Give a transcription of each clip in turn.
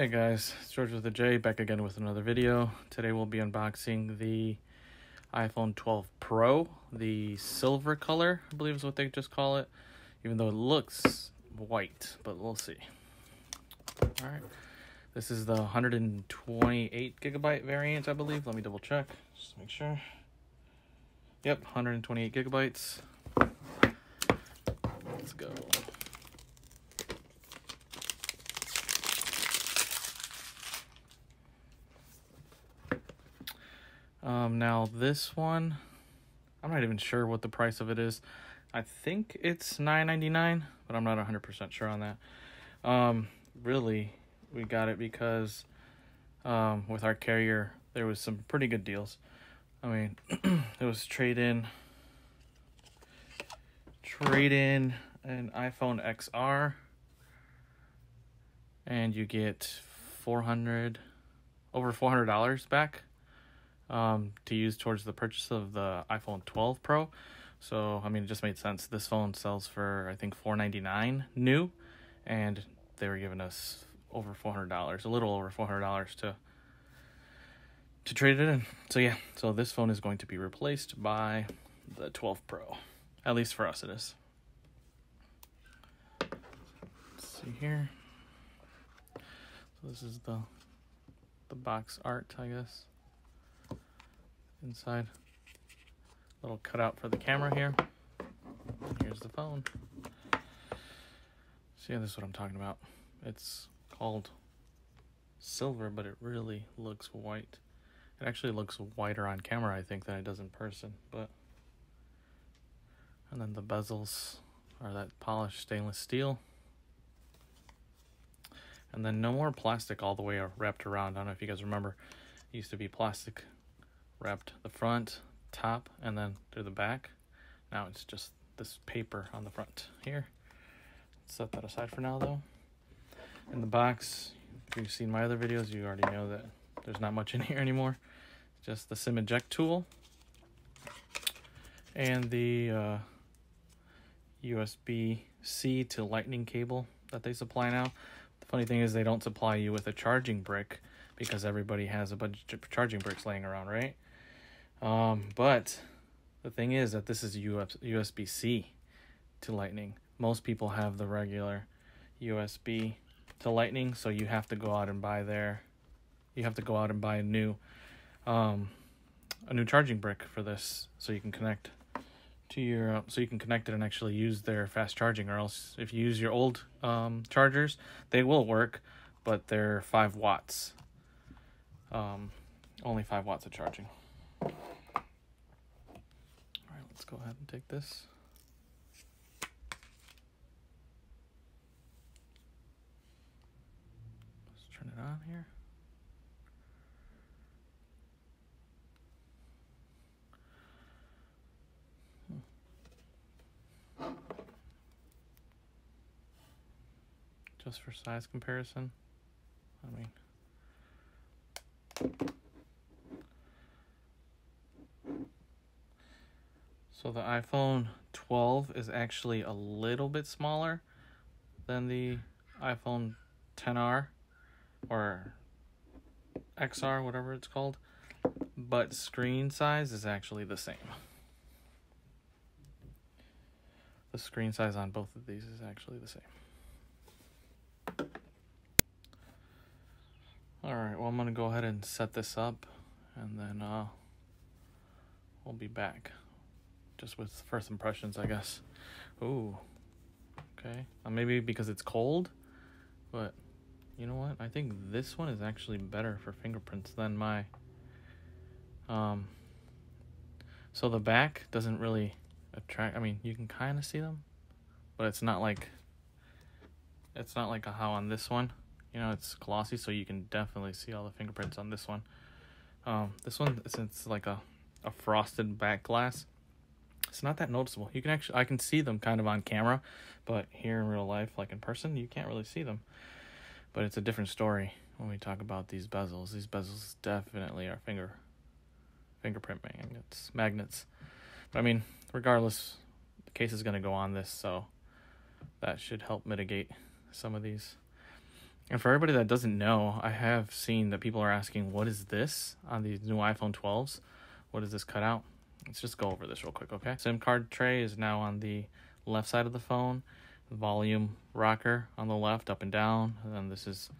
Hey guys, it's George with the J back again with another video. Today we'll be unboxing the iPhone 12 Pro, the silver color, I believe is what they just call it, even though it looks white, but we'll see. Alright, this is the 128 gigabyte variant, I believe. Let me double check, just make sure. Yep, 128 gigabytes. Let's go. Um, now this one, I'm not even sure what the price of it is. I think it's $9.99, but I'm not 100% sure on that. Um, really, we got it because um, with our carrier, there was some pretty good deals. I mean, it was trade in, trade in an iPhone XR, and you get 400 over $400 back um, to use towards the purchase of the iPhone 12 Pro. So I mean, it just made sense. This phone sells for I think 4.99 new, and they were giving us over $400, a little over $400 to to trade it in. So yeah, so this phone is going to be replaced by the 12 Pro. At least for us, it is. Let's see here. So this is the the box art, I guess inside. Little cutout for the camera here. Here's the phone. See, this is what I'm talking about. It's called silver, but it really looks white. It actually looks whiter on camera, I think, than it does in person. But and then the bezels are that polished stainless steel. And then no more plastic all the way wrapped around. I don't know if you guys remember. It used to be plastic wrapped the front, top, and then through the back. Now it's just this paper on the front here. Set that aside for now though. In the box, if you've seen my other videos, you already know that there's not much in here anymore. Just the SIM eject tool and the uh, USB-C to lightning cable that they supply now. The funny thing is they don't supply you with a charging brick because everybody has a bunch of charging bricks laying around, right? Um, but the thing is that this is USB C to Lightning. Most people have the regular USB to Lightning, so you have to go out and buy there. You have to go out and buy a new, um, a new charging brick for this, so you can connect to your. Uh, so you can connect it and actually use their fast charging. Or else, if you use your old um, chargers, they will work, but they're five watts. Um, only five watts of charging. Let's go ahead and take this. Let's turn it on here. Hmm. Just for size comparison, I mean, So the iPhone 12 is actually a little bit smaller than the iPhone 10R or XR, whatever it's called, but screen size is actually the same. The screen size on both of these is actually the same. Alright, well I'm to go ahead and set this up and then uh, we'll be back just with first impressions, I guess. Ooh, okay. Uh, maybe because it's cold, but you know what? I think this one is actually better for fingerprints than my. Um. So the back doesn't really attract. I mean, you can kind of see them, but it's not like. It's not like a how on this one, you know, it's glossy, so you can definitely see all the fingerprints on this one. Um, this one, since it's like a, a frosted back glass, it's not that noticeable. You can actually I can see them kind of on camera, but here in real life, like in person, you can't really see them. But it's a different story when we talk about these bezels. These bezels definitely are finger fingerprint magnets. Magnets. But I mean, regardless, the case is going to go on this, so that should help mitigate some of these. And for everybody that doesn't know, I have seen that people are asking, what is this on these new iPhone 12s? What is this cut out? Let's just go over this real quick, okay? SIM card tray is now on the left side of the phone. Volume rocker on the left, up and down. And then this is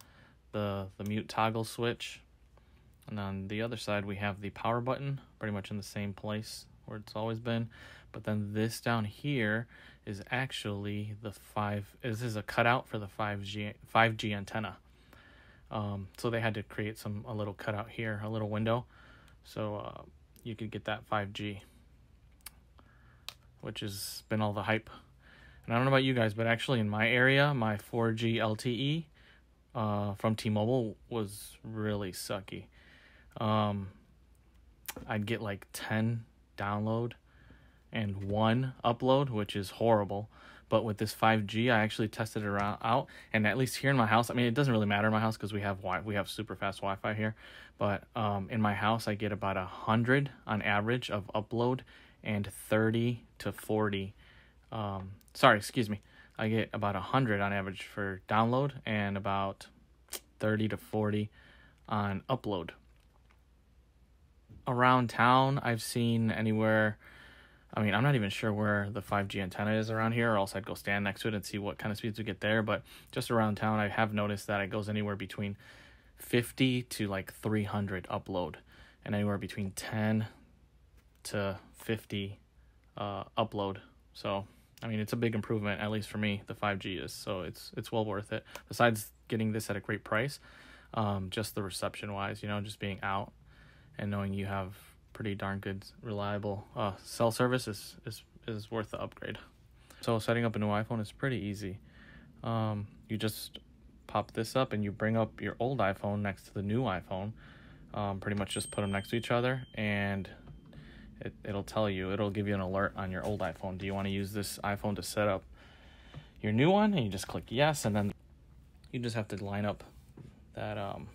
the, the mute toggle switch. And on the other side, we have the power button, pretty much in the same place where it's always been. But then this down here is actually the five. This is a cutout for the five G five G antenna. Um, so they had to create some a little cutout here, a little window, so uh, you could get that five G, which has been all the hype. And I don't know about you guys, but actually in my area, my 4G LTE uh, from T-Mobile was really sucky. Um, I'd get like 10 download and one upload, which is horrible. But with this 5G, I actually tested it around out, and at least here in my house, I mean, it doesn't really matter in my house because we have wi- we have super fast Wi-Fi here. But um, in my house, I get about a hundred on average of upload, and 30 to 40. Um, sorry, excuse me. I get about a hundred on average for download, and about 30 to 40 on upload. Around town, I've seen anywhere I mean, I'm not even sure where the 5G antenna is around here, or else I'd go stand next to it and see what kind of speeds we get there. But just around town, I have noticed that it goes anywhere between 50 to like 300 upload, and anywhere between 10 to 50 uh, upload. So, I mean, it's a big improvement, at least for me. The 5G is so it's it's well worth it. Besides getting this at a great price, um, just the reception wise, you know, just being out and knowing you have pretty darn good, reliable uh, cell service is, is, is worth the upgrade. So setting up a new iPhone is pretty easy. Um, you just pop this up and you bring up your old iPhone next to the new iPhone. Um, pretty much just put them next to each other and it, it'll tell you, it'll give you an alert on your old iPhone. Do you want to use this iPhone to set up your new one? And you just click yes, and then you just have to line up that um,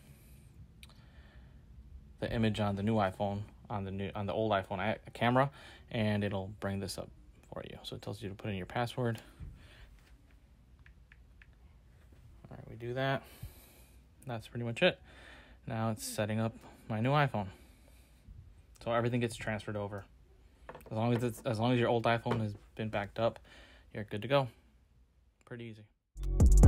the image on the new iPhone on the new on the old iPhone camera, and it'll bring this up for you. So it tells you to put in your password. All right, we do that. That's pretty much it. Now it's setting up my new iPhone. So everything gets transferred over. As long as it's as long as your old iPhone has been backed up, you're good to go. Pretty easy.